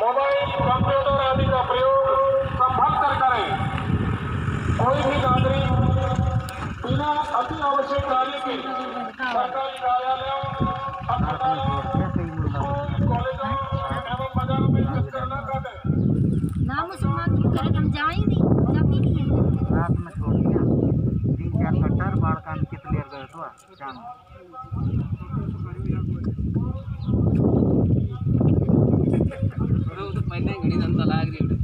Mobile, computer आदि का प्रयोग संभल कर करें। कोई भी नागरिक बिना अति आवश्यक कार्य के सरकारी कार्यालयों, रात में छोड़ दिया तीन चार कट्टर बाढ़ कान कितने गए तो शाम ಕಣ್ಣೇ ಗಡಿದಂತಲ್ಲ ಆಗ್ರಿ ಬಿಡು